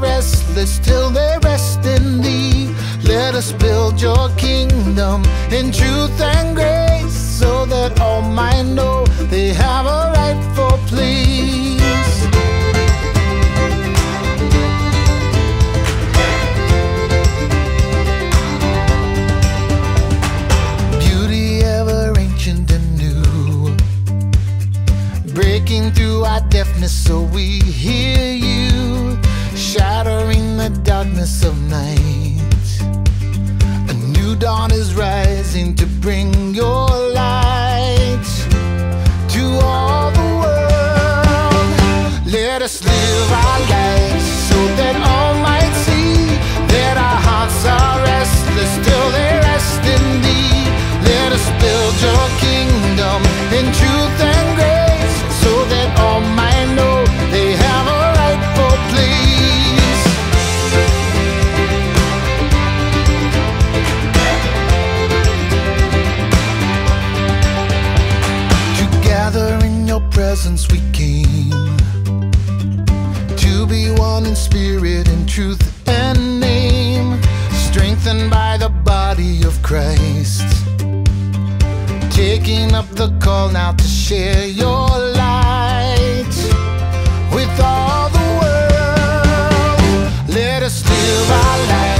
restless till they rest in thee. Let us build your kingdom in truth and grace so that all might know they have a rightful place. Beauty ever ancient and new breaking through our deafness so we hear you, presence we came to be one in spirit and truth and name, strengthened by the body of Christ. Taking up the call now to share your light with all the world. Let us live our lives